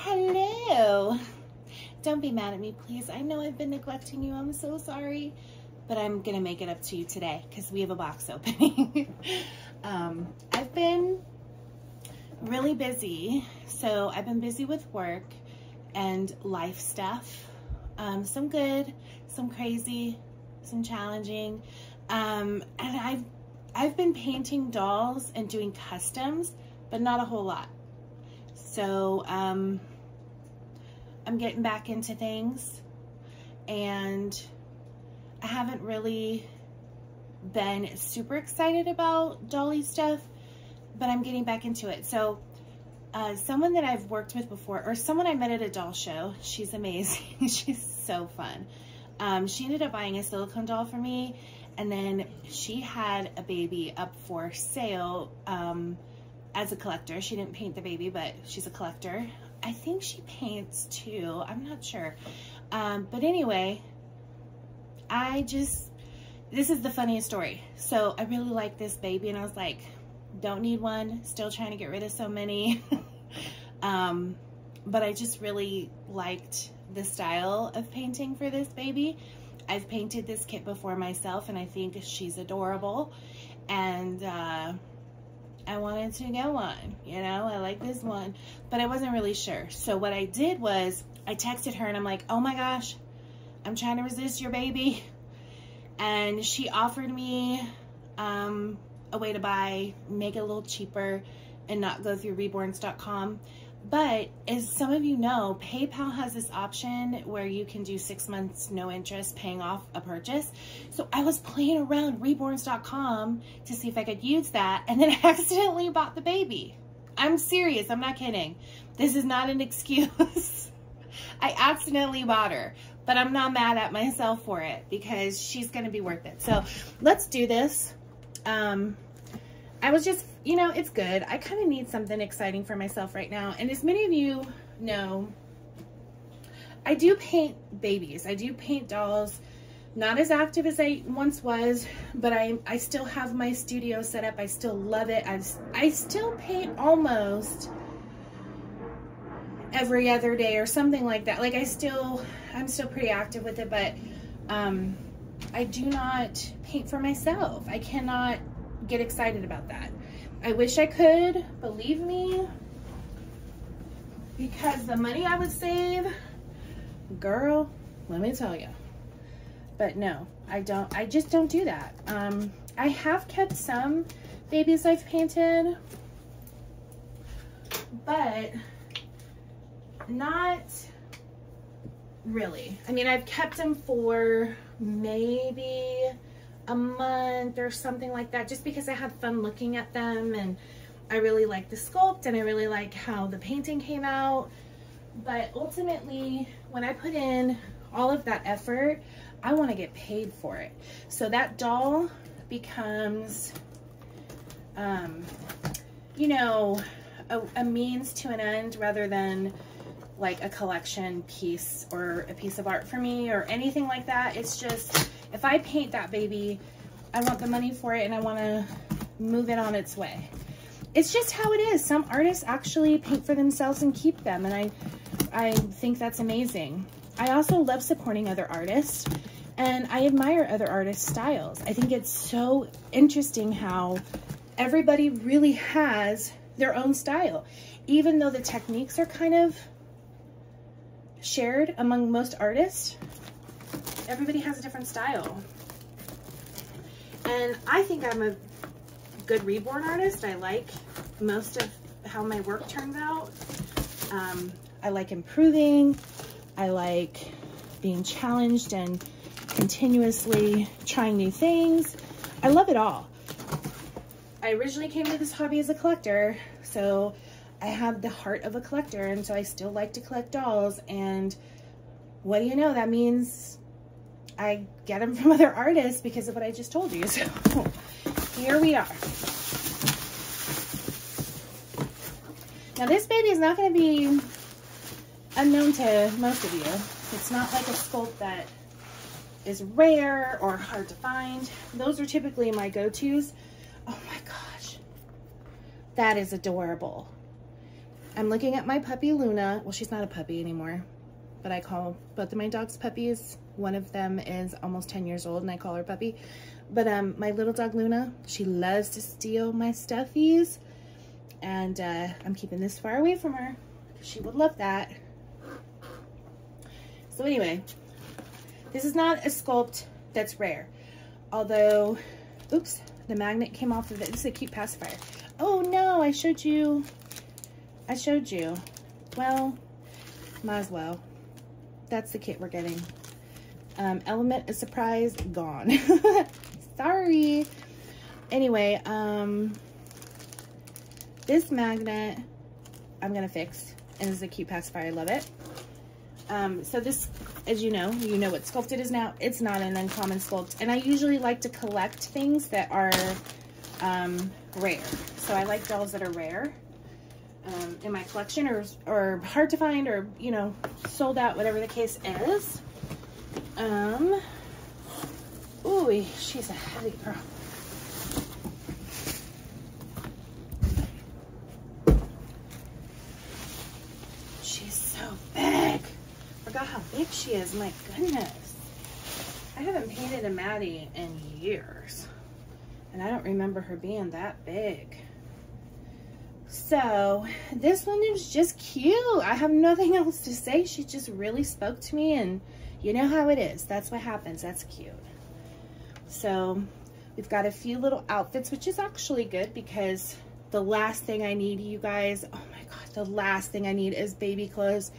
Hello. Don't be mad at me, please. I know I've been neglecting you. I'm so sorry. But I'm going to make it up to you today because we have a box opening. um, I've been really busy. So I've been busy with work and life stuff. Um, some good, some crazy, some challenging. Um, and I've I've been painting dolls and doing customs, but not a whole lot. So um, I'm getting back into things and I haven't really been super excited about dolly stuff, but I'm getting back into it. So uh, someone that I've worked with before, or someone I met at a doll show, she's amazing. she's so fun. Um, she ended up buying a silicone doll for me, and then she had a baby up for sale um, as a collector. She didn't paint the baby, but she's a collector. I think she paints too. I'm not sure. Um, but anyway, I just, this is the funniest story. So I really like this baby, and I was like, don't need one. Still trying to get rid of so many. um, but I just really liked the style of painting for this baby. I've painted this kit before myself and I think she's adorable. And uh, I wanted to get one, you know, I like this one, but I wasn't really sure. So what I did was I texted her and I'm like, oh my gosh, I'm trying to resist your baby. And she offered me um, a way to buy, make it a little cheaper and not go through reborns.com. But as some of you know, PayPal has this option where you can do six months no interest paying off a purchase. So I was playing around reborns.com to see if I could use that and then accidentally bought the baby. I'm serious, I'm not kidding. This is not an excuse. I accidentally bought her, but I'm not mad at myself for it because she's gonna be worth it. So let's do this. Um, I was just, you know, it's good. I kind of need something exciting for myself right now. And as many of you know, I do paint babies. I do paint dolls. Not as active as I once was, but I, I still have my studio set up. I still love it. I, I still paint almost every other day or something like that. Like I still, I'm still pretty active with it, but um, I do not paint for myself. I cannot get excited about that. I wish I could, believe me, because the money I would save, girl, let me tell you. But no, I don't, I just don't do that. Um, I have kept some babies I've painted, but not really. I mean, I've kept them for maybe a month or something like that just because I had fun looking at them and I really like the sculpt and I really like how the painting came out. But ultimately, when I put in all of that effort, I want to get paid for it. So that doll becomes, um, you know, a, a means to an end rather than like a collection piece or a piece of art for me or anything like that. It's just, if I paint that baby, I want the money for it and I want to move it on its way. It's just how it is. Some artists actually paint for themselves and keep them, and I, I think that's amazing. I also love supporting other artists, and I admire other artists' styles. I think it's so interesting how everybody really has their own style, even though the techniques are kind of shared among most artists, everybody has a different style. And I think I'm a good reborn artist. I like most of how my work turns out. Um, I like improving. I like being challenged and continuously trying new things. I love it all. I originally came to this hobby as a collector, so I have the heart of a collector and so I still like to collect dolls and what do you know that means I get them from other artists because of what I just told you so here we are. Now this baby is not going to be unknown to most of you. It's not like a sculpt that is rare or hard to find. Those are typically my go-to's. Oh my gosh. That is adorable. I'm looking at my puppy Luna. Well, she's not a puppy anymore, but I call both of my dogs puppies. One of them is almost 10 years old and I call her puppy. But um, my little dog Luna, she loves to steal my stuffies. And uh, I'm keeping this far away from her. She would love that. So anyway, this is not a sculpt that's rare. Although, oops, the magnet came off of it. This is a cute pacifier. Oh no, I showed you. I showed you. Well, might as well. That's the kit we're getting. Um, element of surprise, gone. Sorry. Anyway, um, this magnet I'm going to fix. And this is a cute pacifier. I love it. Um, so this, as you know, you know what sculpted is now. It's not an uncommon sculpt. And I usually like to collect things that are um, rare. So I like dolls that are rare um, in my collection or, or hard to find or, you know, sold out, whatever the case is. Um, ooh, she's a heavy girl. She's so big. Forgot how big she is. My goodness. I haven't painted a Maddie in years. And I don't remember her being that big. So this one is just cute. I have nothing else to say. She just really spoke to me and you know how it is. That's what happens. That's cute. So we've got a few little outfits, which is actually good because the last thing I need, you guys, oh my God, the last thing I need is baby clothes.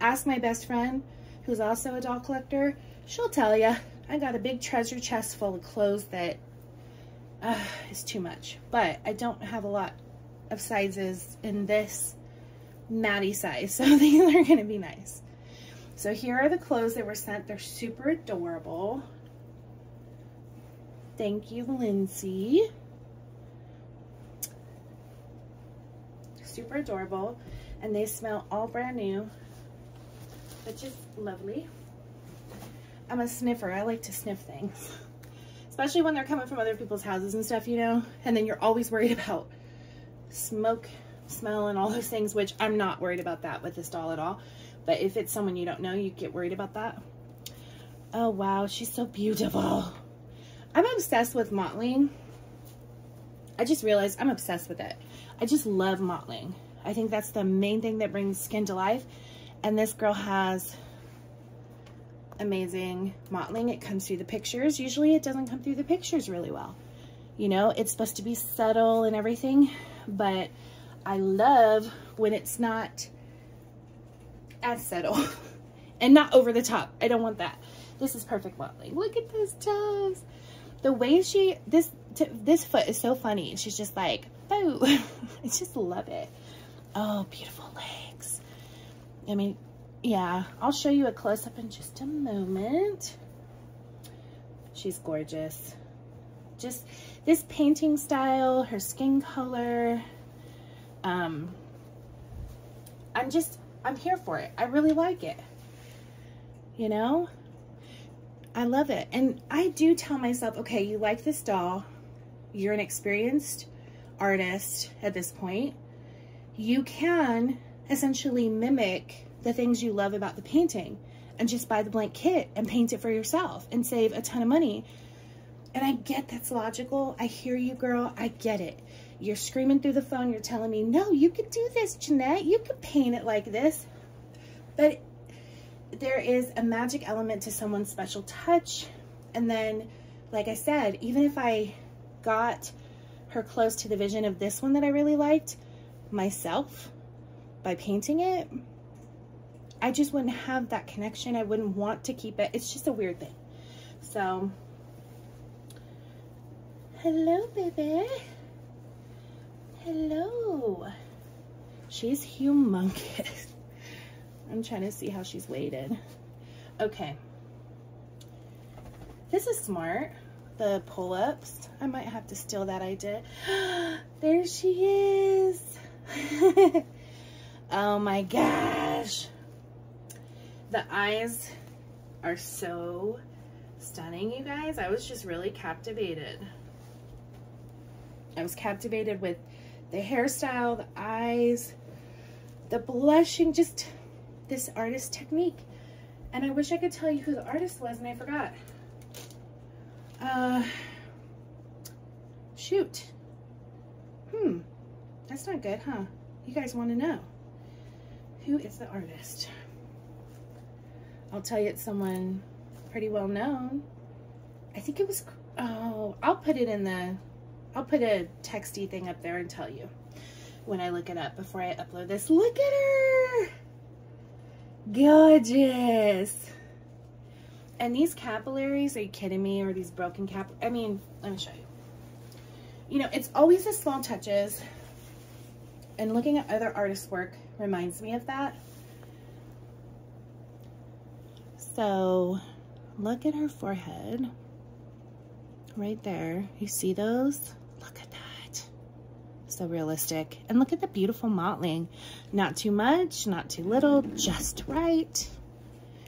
Ask my best friend, who's also a doll collector. She'll tell you, I got a big treasure chest full of clothes that uh, is too much. But I don't have a lot of sizes in this Maddie size. So these are going to be nice. So here are the clothes that were sent. They're super adorable. Thank you, Lindsay. Super adorable. And they smell all brand new, which is lovely. I'm a sniffer. I like to sniff things. Especially when they're coming from other people's houses and stuff, you know? And then you're always worried about smoke smell and all those things, which I'm not worried about that with this doll at all. But if it's someone you don't know, you get worried about that. Oh, wow. She's so beautiful. I'm obsessed with mottling. I just realized I'm obsessed with it. I just love mottling. I think that's the main thing that brings skin to life. And this girl has amazing mottling. It comes through the pictures. Usually it doesn't come through the pictures really well. You know, it's supposed to be subtle and everything, but I love when it's not as subtle and not over the top. I don't want that. This is perfect mottling. Look at those toes. The way she, this, this foot is so funny. She's just like, boo. I just love it. Oh, beautiful legs. I mean, yeah, I'll show you a close-up in just a moment. She's gorgeous. Just this painting style, her skin color, um, I'm just, I'm here for it. I really like it. You know? I love it. And I do tell myself, okay, you like this doll. You're an experienced artist at this point. You can essentially mimic the things you love about the painting and just buy the blank kit and paint it for yourself and save a ton of money. And I get that's logical. I hear you, girl. I get it. You're screaming through the phone. You're telling me, no, you could do this, Jeanette. You could paint it like this. But there is a magic element to someone's special touch. And then, like I said, even if I got her close to the vision of this one that I really liked myself by painting it, I just wouldn't have that connection. I wouldn't want to keep it. It's just a weird thing. So, hello, baby. Hello. She's humongous. I'm trying to see how she's weighted. Okay. This is smart. The pull-ups. I might have to steal that idea. there she is. oh my gosh. The eyes are so stunning, you guys. I was just really captivated. I was captivated with the hairstyle, the eyes, the blushing, just this artist technique. And I wish I could tell you who the artist was and I forgot. Uh, shoot. Hmm, that's not good, huh? You guys want to know. Who is the artist? I'll tell you it's someone pretty well known. I think it was, oh, I'll put it in the, I'll put a texty thing up there and tell you when I look it up before I upload this. Look at her! Gorgeous! And these capillaries, are you kidding me? Or these broken cap, I mean, let me show you. You know, it's always the small touches. And looking at other artists' work reminds me of that. So, look at her forehead. Right there. You see those? So realistic. And look at the beautiful mottling. Not too much, not too little, just right.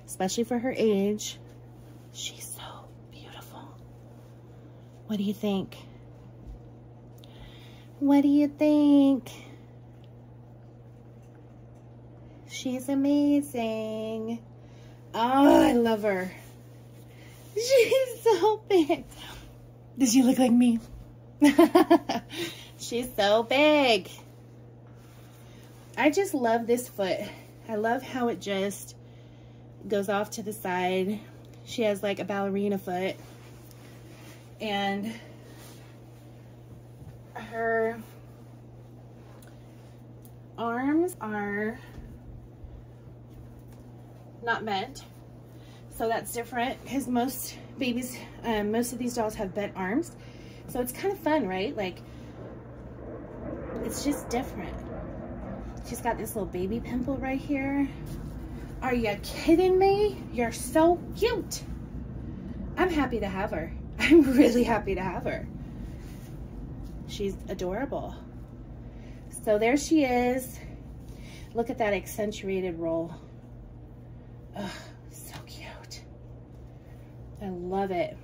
Especially for her age. She's so beautiful. What do you think? What do you think? She's amazing. Oh, I love her. She's so big. Does she look like me? She's so big. I just love this foot. I love how it just goes off to the side. She has like a ballerina foot. And her arms are not bent. So that's different because most babies, um, most of these dolls have bent arms. So it's kind of fun, right? Like, it's just different. She's got this little baby pimple right here. Are you kidding me? You're so cute. I'm happy to have her. I'm really happy to have her. She's adorable. So there she is. Look at that accentuated roll. Ugh, so cute. I love it.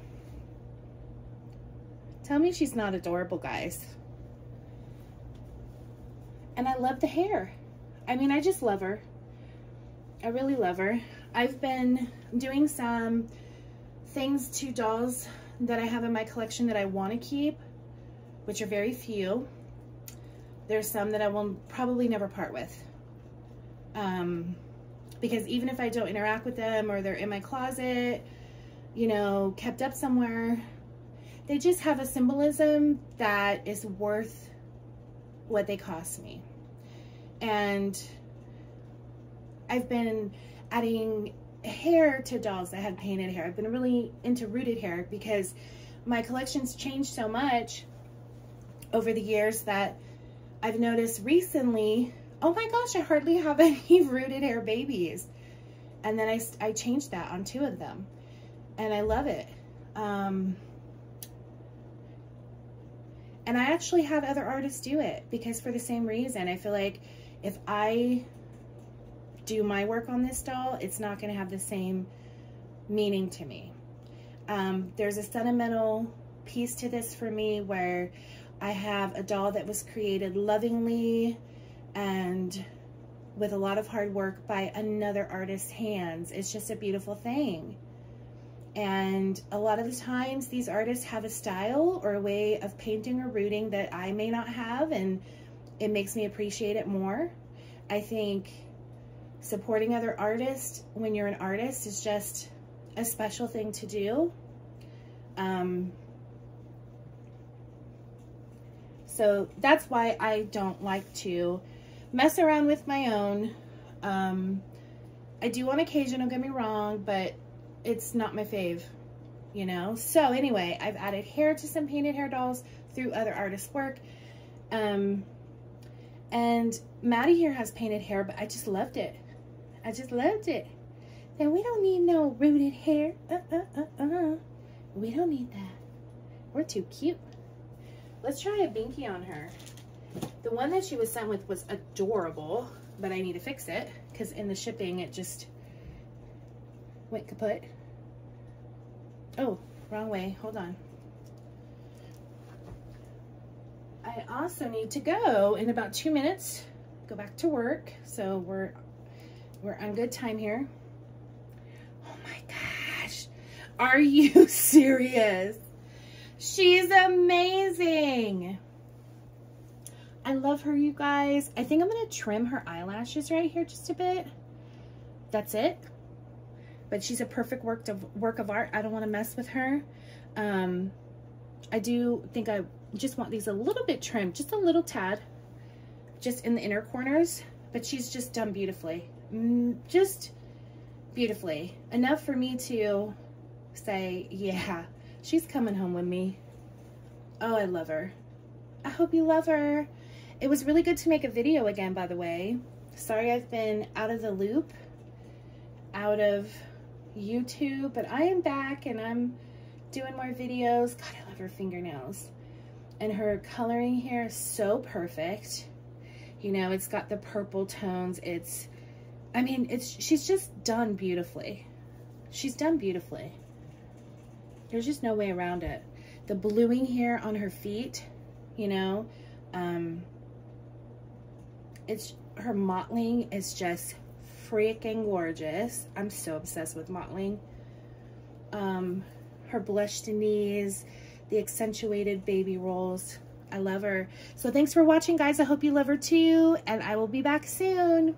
Tell me she's not adorable, guys. And I love the hair. I mean, I just love her. I really love her. I've been doing some things to dolls that I have in my collection that I want to keep, which are very few. There's some that I will probably never part with. Um, because even if I don't interact with them or they're in my closet, you know, kept up somewhere, they just have a symbolism that is worth what they cost me. And I've been adding hair to dolls that had painted hair. I've been really into rooted hair because my collection's changed so much over the years that I've noticed recently oh my gosh, I hardly have any rooted hair babies. And then I, I changed that on two of them. And I love it. Um, and I actually have other artists do it because for the same reason, I feel like if I do my work on this doll, it's not going to have the same meaning to me. Um, there's a sentimental piece to this for me where I have a doll that was created lovingly, and with a lot of hard work by another artist's hands. It's just a beautiful thing. And a lot of the times these artists have a style or a way of painting or rooting that I may not have and it makes me appreciate it more. I think supporting other artists when you're an artist is just a special thing to do. Um, so that's why I don't like to mess around with my own. Um, I do on occasion, don't get me wrong, but it's not my fave, you know? So anyway, I've added hair to some painted hair dolls through other artists' work. Um, and Maddie here has painted hair, but I just loved it. I just loved it. And we don't need no rooted hair. Uh, uh, uh, uh. We don't need that. We're too cute. Let's try a binky on her. The one that she was sent with was adorable, but I need to fix it because in the shipping it just went kaput. Oh, wrong way. Hold on. I also need to go in about two minutes go back to work. So we're we're on good time here. Oh my gosh. Are you serious? She's amazing. I love her, you guys. I think I'm going to trim her eyelashes right here just a bit. That's it. But she's a perfect work of, work of art. I don't want to mess with her. Um, I do think I just want these a little bit trimmed, just a little tad, just in the inner corners. But she's just done beautifully. Mm, just beautifully. Enough for me to say, yeah, she's coming home with me. Oh, I love her. I hope you love her. It was really good to make a video again, by the way. Sorry I've been out of the loop, out of YouTube, but I am back and I'm doing more videos. God, I love her fingernails. And her coloring here is so perfect. You know, it's got the purple tones. It's, I mean, it's, she's just done beautifully. She's done beautifully. There's just no way around it. The bluing here on her feet, you know, um, it's her mottling is just freaking gorgeous. I'm so obsessed with mottling. Um, her blush knees, the accentuated baby rolls. I love her. So thanks for watching, guys. I hope you love her too, and I will be back soon.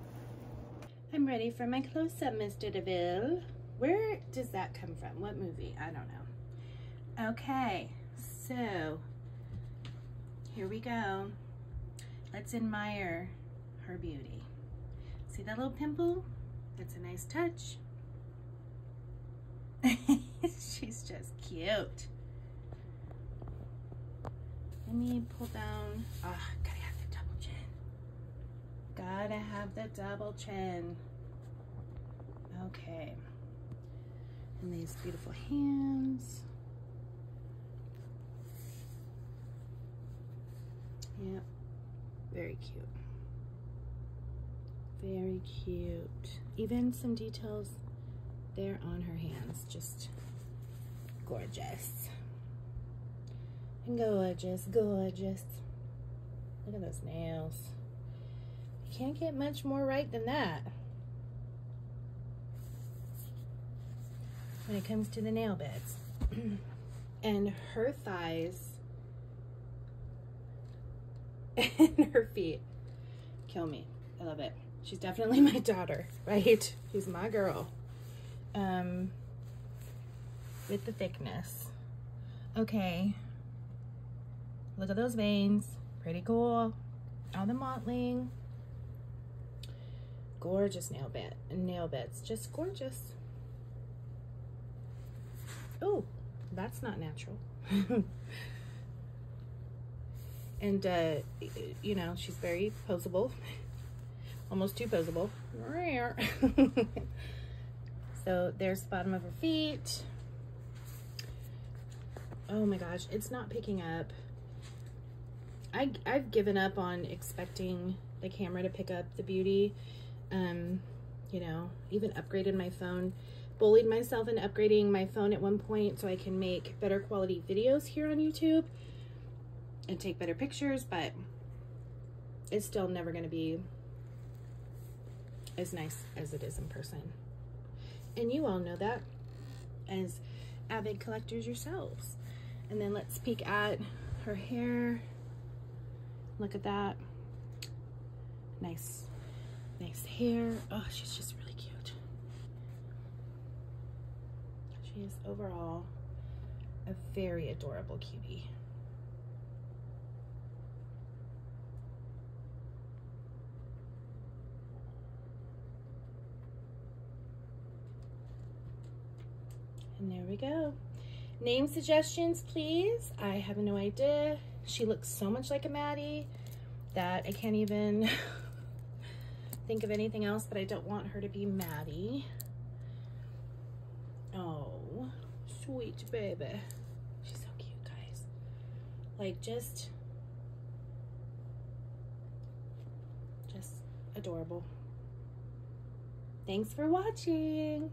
I'm ready for my close-up, Mr. DeVille. Where does that come from? What movie? I don't know. Okay, so here we go. Let's admire her beauty. See that little pimple? That's a nice touch. She's just cute. Let me pull down. Ah, oh, gotta have the double chin. Gotta have the double chin. Okay. And these beautiful hands. Yep. Very cute. Very cute. Even some details there on her hands. Just gorgeous. Gorgeous, gorgeous. Look at those nails. You can't get much more right than that. When it comes to the nail beds. and her thighs and her feet kill me. I love it. She's definitely my daughter, right? She's my girl. Um, with the thickness. Okay. Look at those veins. Pretty cool. All the mottling. Gorgeous nail bed nail beds. Just gorgeous. Oh, that's not natural. and uh, you know, she's very posable almost too posable. so there's the bottom of her feet. Oh my gosh, it's not picking up. I, I've given up on expecting the camera to pick up the beauty. Um, you know, even upgraded my phone. Bullied myself into upgrading my phone at one point so I can make better quality videos here on YouTube and take better pictures, but it's still never going to be as nice as it is in person. And you all know that as avid collectors yourselves. And then let's peek at her hair. Look at that. Nice, nice hair. Oh, she's just really cute. She is overall a very adorable cutie. And there we go. Name suggestions, please. I have no idea. She looks so much like a Maddie that I can't even think of anything else, but I don't want her to be Maddie. Oh, sweet baby. She's so cute, guys. Like, just, just adorable. Thanks for watching.